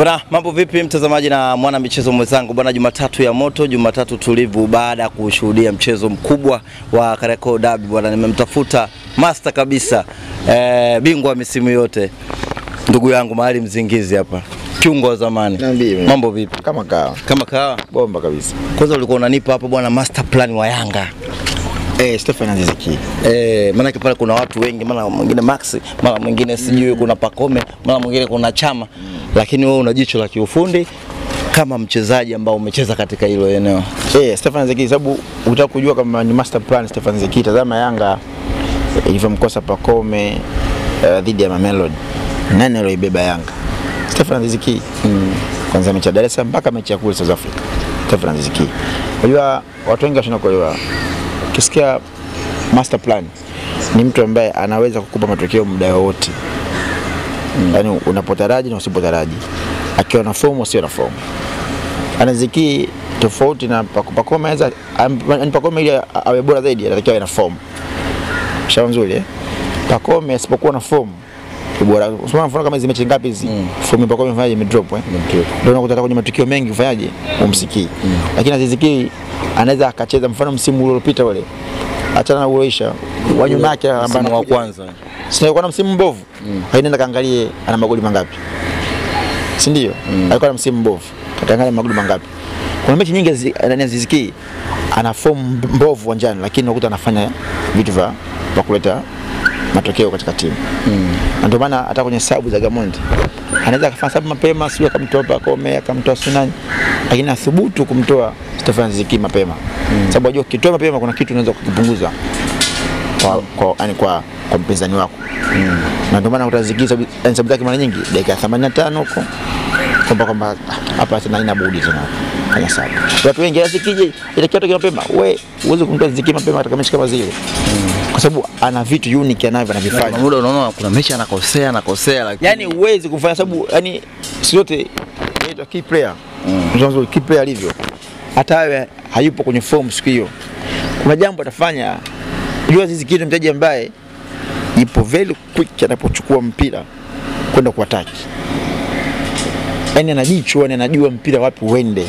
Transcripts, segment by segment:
Bwana, mambo vipi mtazamaji na mwana michezo mwenzangu bwana, Jumatatu ya moto, Jumatatu tulivu, baada ya kushuhudia mchezo mkubwa wa Kariakoo Derby bwana, nimemtafuta master kabisa, e, bingwa wa misimu yote, ndugu yangu Maalim mzingizi hapa, kiungo wa zamani. Mambo vipi? Kama kawa Kama kawa. bomba kabisa. Kwanza ulikuwa unanipa hapa bwana master plan wa Yanga. Eh, Stefan Aziziki. Eh, maana pale kuna watu wengi, mara mwingine Max, mara mwingine sijui kuna Pakome, mara mwingine kuna Chama, lakini wewe una jicho la kiufundi kama mchezaji ambao umecheza katika hilo eneo. Eh, Stefan Zeki sababu unataka kujua kama ni master plan Stefan Zeki, tazama Yanga eh, ilivyomkosa Pakome uh, dhidi ya Mamelodi. Nani aliyoibeba Yanga? Stefan Zeki. Mm. Kwanza mechi ya Dar es Salaam mpaka mechi ya kule South Africa. Stefan Zeki. Unajua watu wengi washinda kuelewa. Ukisikia master plan ni mtu ambaye anaweza kukupa matokeo muda wowote. Yaani unapotaraji na usipotaraji. Akiwa na fomu sio na fomu. Anaziki tofauti na Pako- Pakome anaweza yani Pakome ili awe bora zaidi anatakiwa awe na fomu. Shauri nzuri eh? Pakome asipokuwa na fomu bora. Usimama mfano kama hizi mechi ngapi hizi? mm. Fomu Pakome imefanyaje imedrop eh? Ndio unakuta kwenye matukio mengi ufanyaje? Umsikii. Mm. Lakini Aziziki anaweza akacheza mfano msimu uliopita ule. Achana na uloisha. Wa nyuma yake ambaye wa kwanza. Sio kwa na msimu mbovu. Mm. Hainaenda kaangalie ana magoli mangapi. Si ndio? Alikuwa na msimu mbovu. Kaangalie magoli mangapi. Kuna mechi nyingi ndani ya Ziziki ana form mbovu uwanjani lakini unakuta anafanya vitu vya vya kuleta matokeo katika timu. Na ndio maana hata kwenye sabu za Gamondi anaweza akafanya sabu mapema, sio akamtoa Pacome, akamtoa Sunani, lakini athubutu kumtoa Stefan Ziziki mapema. Mm. Sababu unajua ukitoa mapema kuna kitu unaweza kukipunguza kwa kwa yani kwa kwa mpinzani wako mm. na ndio maana utazigiza sababu zake mara nyingi dakika 85 huko kwamba kwamba hapa tena ina budi tena fanya sawa. watu wengi asikije ile kitu mapema we uweze kumtoa ziki mapema katika mechi kama zile mm. kwa sababu ana vitu unique anavyo anavifanya muda unaona kuna mechi anakosea anakosea lakini yani uwezi kufanya sababu yani si yote inaitwa key player mm. key player alivyo hata awe hayupo kwenye form siku hiyo kuna jambo atafanya jua zizi kitu mchezaji ambaye ipo very quick anapochukua mpira kwenda kuataki yani ana jicho yani anajua mpira wapi uende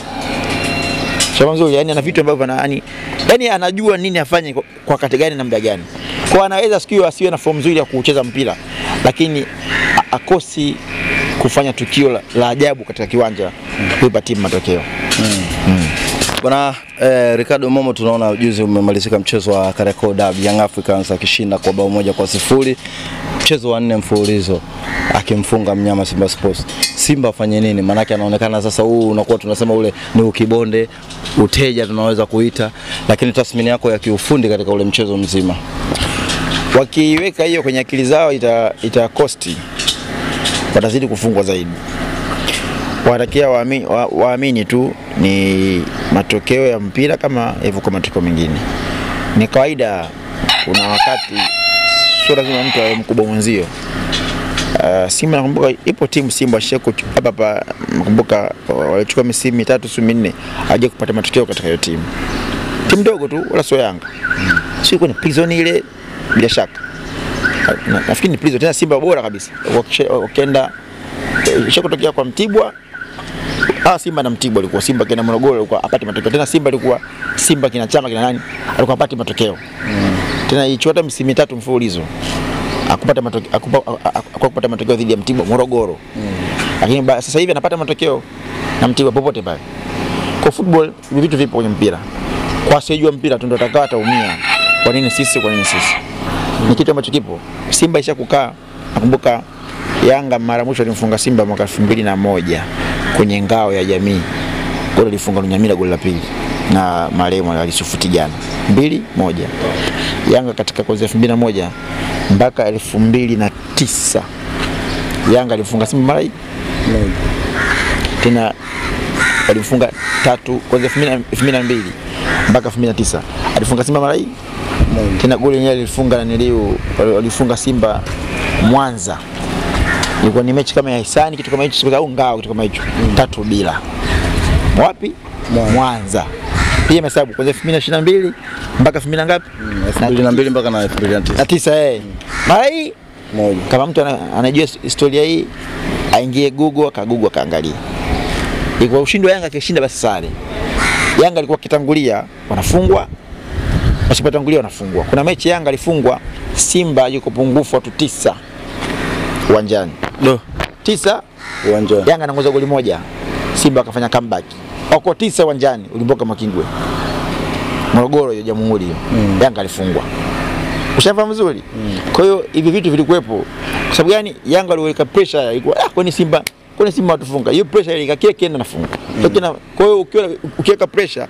Shamba nzuri, yani ana vitu ambavyo ana yani, yani anajua nini afanye kwa- wakati gani na muda gani. Kwa anaweza sikio asiwe na fomu nzuri ya kucheza mpira, lakini akosi kufanya tukio la, la ajabu katika kiwanja kuipa timu matokeo. Bwana eh, Ricardo Momo, tunaona juzi umemalizika mchezo wa Kariakoo Derby, Young Africans akishinda kwa bao moja kwa sifuri, mchezo wa nne mfululizo akimfunga mnyama Simba Sports. Simba afanye nini? Maanake anaonekana sasa, huu unakuwa tunasema ule ni ukibonde, uteja tunaweza kuita, lakini tathmini yako ya kiufundi katika ule mchezo mzima. Wakiweka hiyo kwenye akili zao ita, ita watazidi kufungwa zaidi. Watakia waamini, wa, waamini tu ni matokeo ya mpira kama ilivyokuwa matokeo mengine. Ni kawaida, kuna wakati sio lazima mtu awe mkubwa mwenzio. Uh, Simba nakumbuka ipo timu Simba Sheko hapa hapa, nakumbuka walichukua misimu mitatu si minne aje kupata matokeo katika hiyo timu. Timu ndogo tu, wala sio Yanga. Sio kwenye prison ile, bila shaka na, nafikiri ni prison tena Simba bora kabisa wakienda ishakutokea kwa Mtibwa Ah, Simba na Mtibwa alikuwa Simba kina Morogoro alikuwa apate matokeo tena Simba alikuwa Simba kina chama kina nani alikuwa apate matokeo Mm. tena hicho hata msimu mitatu mfululizo akupata matokeo akupa, akupata matokeo dhidi ya Mtibwa Morogoro Mm. lakini ba- sasa hivi anapata matokeo na Mtibwa popote pale kwa football hivi vitu vipo kwenye mpira kwa asiyejua mpira tu ndo atakawa ataumia kwa nini sisi kwa nini sisi Mm. ni kitu ambacho kipo Simba ishakukaa. nakumbuka Yanga mara mwisho alimfunga Simba mwaka elfu mbili na moja kwenye ngao ya jamii. Goli alifunga Lunyamila goli la pili. Na marehemu alisufuti jana. Mbili moja. Yanga katika kuanzia elfu mbili na moja mpaka elfu mbili na tisa. Yanga alifunga Simba mara tena alifunga tatu kuanzia elfu mbili na- mbili mpaka elfu mbili na tisa. Alifunga Simba mara hii? Tena goli yenyewe alifunga naniliu alifunga Simba Mwanza ilikuwa ni mechi kama ya hisani kitu kama hicho au ngao kitu kama hicho. Tatu bila. Wapi? Mwanza. Pia hesabu kuanzia 2022 mpaka 2000 na ngapi? Elfu mbili na mbili mpaka na elfu mbili na tisa. Na tisa eh. Mara hii? Moja. kama mtu ana- anajua historia hii aingie Google akagoogle akaangalia. Ilikuwa ushindi wa Yanga akishinda basi sare. Yanga alikuwa akitangulia wanafungwa, wasipotangulia wanafungwa. Kuna mechi Yanga alifungwa, Simba yuko pungufu watu tisa uwanjani, no. tisa uwanjani. Yanga anaongoza goli moja, Simba akafanya comeback. Wako tisa uwanjani, ulimboka Makingwe, Morogoro hiyo Jamhuri hiyo mm. Yanga alifungwa. Ushafahamu vizuri mm. Kwa hiyo hivi vitu vilikuwepo. Kwa sababu gani? Yanga aliweka pressure, ilikuwa ah, kwani Simba kwani Simba watufunga. Hiyo pressure ile kile kienda nafunga. Mm. Kwa hiyo ukiwa ukiweka pressure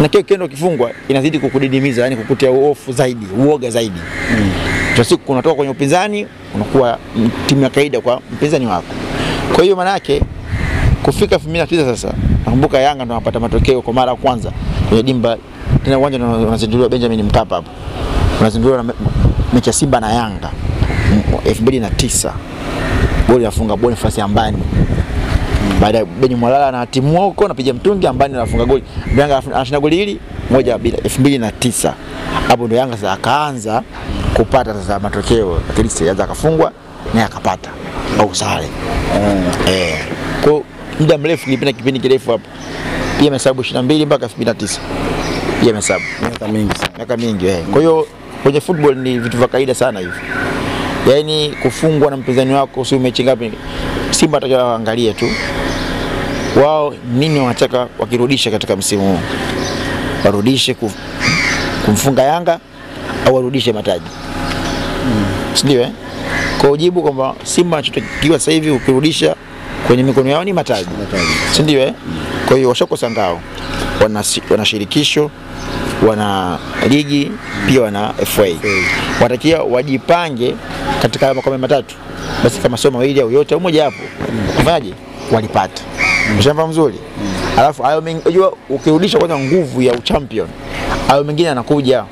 na kile kienda ukifungwa inazidi kukudidimiza, yani kukutia hofu zaidi, uoga zaidi. Mm. Kwa siku unatoka kwenye upinzani unakuwa timu ya kaida kwa mpinzani wako. Kwa hiyo maana yake kufika 2009 sasa, nakumbuka Yanga ndo anapata matokeo kwa mara ya kwanza kwenye dimba tena, uwanja unazinduliwa Benjamin Mkapa hapo, unazinduliwa na me- mechi ya Simba na Yanga m- 2009 goli afunga Boniface Ambani. Baada ya Beni Mwalala na timu huko anapiga mtungi, Ambani anafunga goli, Yanga anashinda goli hili moja bila 2009 hapo ndo Yanga sasa akaanza kupata sasa matokeo, lakini sijaanza akafungwa naye akapata au sare. Eh, kwa muda mrefu nilipenda kipindi kirefu hapo, pia amehesabu 22 mpaka 2009 pia amehesabu. Miaka mingi sana. miaka mingi eh. Kwa hiyo kwenye football ni vitu vya kawaida sana hivi, yaani kufungwa na mpinzani wako, sio mechi ngapi. Simba atakiwa waangalie tu. Wao nini wanataka wakirudisha katika msimu huu, warudishe kumfunga Yanga au warudishe mataji si ndio? Eh, kwa ujibu kwamba Simba anachotakiwa sasa hivi ukirudisha kwenye mikono yao ni mataji, si ndio? Eh, Mm. kwa hiyo washakosa ngao, wana, wana shirikisho wana ligi pia wana FA, watakiwa wajipange katika haya makombe matatu, basi kama sio mawili au yote au moja hapo, mm. kufanyaje walipata mshamba mzuri. Alafu hayo mengi, unajua ukirudisha kwanza nguvu ya uchampion, hayo mengine yanakuja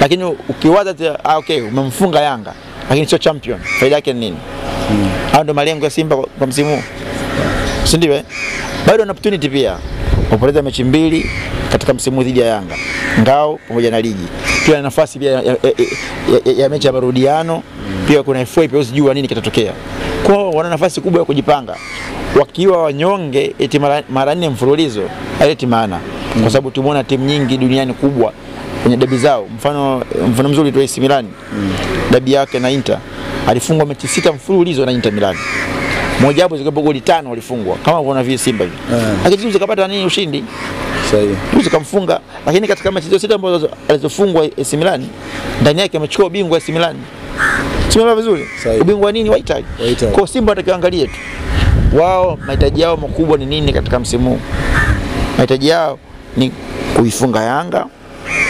lakini ukiwaza ah, okay, umemfunga Yanga lakini sio champion, faida yake ni nini? Hayo ndio malengo ya Simba kwa, kwa msimu huu, si ndio? eh? Bado ana opportunity pia kupoteza mechi mbili katika msimu dhidi ya Yanga, ngao pamoja na ligi. Pia nafasi pia ya, ya, ya, ya, ya mechi ya marudiano, pia kuna FA pia usijua nini kitatokea. Kwa wana nafasi kubwa ya kujipanga. Wakiwa wanyonge eti mara, nne mfululizo haileti maana, mm. kwa sababu tumeona timu nyingi duniani kubwa kwenye debi zao. Mfano mfano mzuri tu AC Milan mm. debi yake na Inter alifungwa mechi sita mfululizo na Inter Milan, moja hapo zikiwepo goli tano walifungwa kama unaona vile Simba hivi Mm. lakini Tuzo kapata nini ushindi Sahihi. Tuzo kamfunga, lakini katika mechi zote sita ambazo alizofungwa AC Milan ndani yake amechukua ubingwa AC Milan. Simba vizuri? Ubingwa nini? Wa Italia. Wa Italia. Kwa Simba atakayoangalia tu wao mahitaji yao makubwa ni nini katika msimu huu. Mahitaji yao ni kuifunga Yanga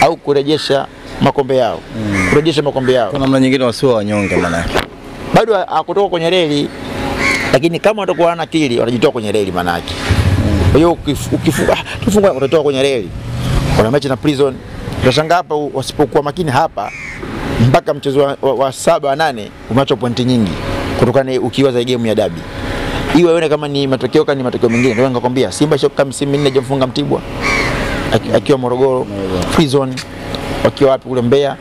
au kurejesha makombe yao, mm. kurejesha makombe yao Kwa namna nyingine wasio wanyonge maana bado hakutoka kwenye reli, lakini kama watakuwa wana akili watajitoa kwenye reli maana yake. Kwa hiyo ukif- ukifunga ah, tufunga utatoka kwenye reli. Kuna mechi na Prison, utashangaa hapa wasipokuwa makini hapa mpaka mchezo wa, wa, wa saba nane umeacha pointi nyingi kutokana ukiwa ukiwaza game ya dabi. Hiyo ione kama ni matokeo kama ni matokeo mengine. Ndio nikakwambia Simba shoka msimu minne hajamfunga Mtibwa akiwa Morogoro, Prison wakiwa wapi kule Mbeya.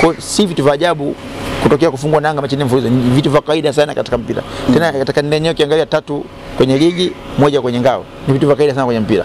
Kwa si vitu vya ajabu kutokea kufungwa na Yanga mechi nne ni vitu vya kawaida sana katika mpira. Tena katika nne yenyewe ukiangalia tatu kwenye ligi, moja kwenye ngao, ni vitu vya kawaida sana kwenye mpira.